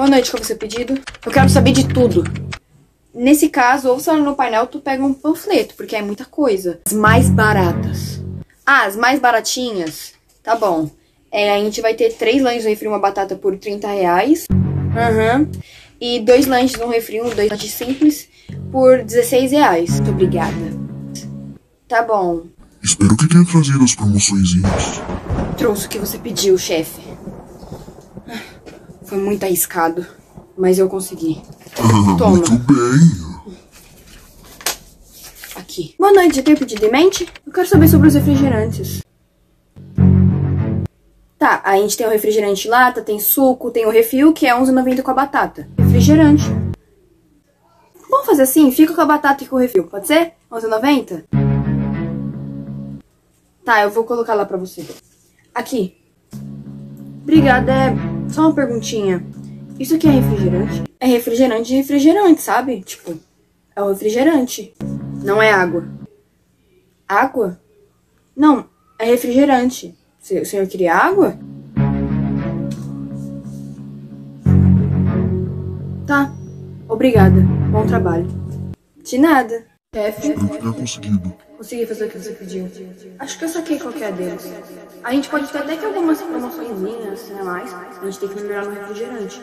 Boa noite, qual é o seu pedido? Eu quero saber de tudo. Nesse caso, ou se no painel, tu pega um panfleto, porque é muita coisa. As mais baratas. Ah, as mais baratinhas? Tá bom. É, a gente vai ter três lanches no refri, uma batata por 30 reais. Aham. Uhum. E dois lanches no refri, um dois lanches simples, por 16 reais. Muito obrigada. Tá bom. Espero que tenha trazido as promoçõezinhas. Trouxe o que você pediu, chefe. Foi muito arriscado, mas eu consegui. Ah, Toma. muito bem. Aqui. Boa noite, já tem pedido em mente? Eu quero saber sobre os refrigerantes. Tá, a gente tem o refrigerante lata, tem suco, tem o refil, que é 11,90 com a batata. Refrigerante. Vamos fazer assim? Fica com a batata e com o refil, pode ser? 11,90? Tá, eu vou colocar lá pra você. Aqui. Obrigada, é só uma perguntinha. Isso aqui é refrigerante? É refrigerante refrigerante, sabe? Tipo, é o refrigerante. Não é água. Água? Não, é refrigerante. O senhor queria água? Tá. Obrigada. Bom trabalho. De nada. Chefe. Que tenha conseguido. Consegui fazer o que você pediu. Acho que eu saquei qualquer deles. A gente pode ter até que algumas promoções, né, mais. A gente tem que melhorar no refrigerante.